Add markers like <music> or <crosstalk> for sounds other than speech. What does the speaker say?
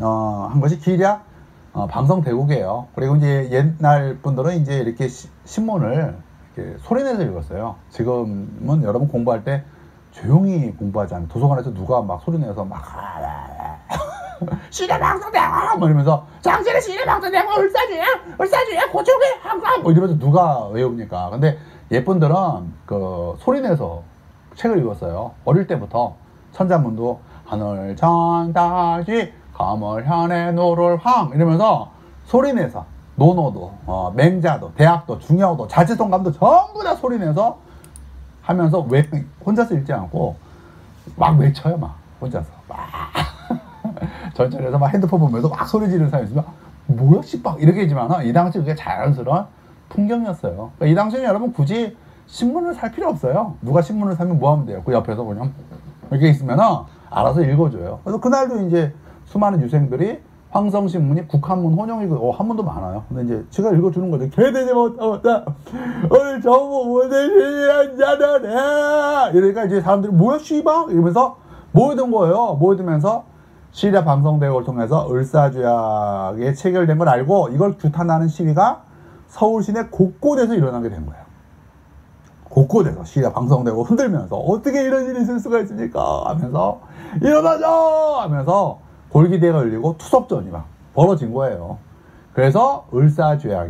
어, 한 것이 기랴 어, 방송 대국이에요. 그리고 이제 옛날 분들은 이제 이렇게 시- 신문을 이렇게 소리내서 읽었어요. 지금은 여러분 공부할 때 조용히 공부하지 않아요. 도서관에서 누가 막 소리내서 막 시대 방송대국 뭐 이러면서 장실의 시대 방송대국 울산이야 울산이야 고척이 한강 뭐 이러면서 누가 외웁니까? 근데 예쁜들은 그 소리내서 책을 읽었어요. 어릴 때부터 천자문도 하늘 천 따 지 가물 현 누를 황 이러면서 소리내서 논어도 어, 맹자도 대학도 중용도 자치통감도 전부 다 소리내서 하면서 왜 혼자서 읽지 않고 막 외쳐요 막. 혼자서. 막. <laughs> 전철에서 막 핸드폰 보면서 막 소리 지르는 사람이 있으면 뭐야 씨발 이렇게 했지만 이 당시 그게 자연스러운 풍경이었어요. 그러니까 이 당시는 여러분 굳이 신문을 살 필요 없어요. 누가 신문을 사면 뭐 하면 돼요? 그 옆에서 그냥 이렇게 있으면 알아서 읽어줘요. 그래서 그날도 이제 수많은 유생들이 황성신문이 국한문 혼용이고 어, 한문도 많아요 근데 이제 제가 읽어주는 거죠 개되지 못하다 오늘 정부 무대신이란 자들해 이러니까 이제 사람들이 뭐야 씨발 이러면서 모이던 거예요 모이면서 시리아 방송대회를 통해서 을사조약에 체결된 걸 알고 이걸 규탄하는 시위가 서울 시내 곳곳에서 일어나게 된 거예요. 곳곳에서 시리아 방송대고 흔들면서 어떻게 이런 일이 있을 수가 있습니까? 하면서 일어나죠! 하면서 골기대가 열리고 투석전이 막 벌어진 거예요. 그래서 을사조약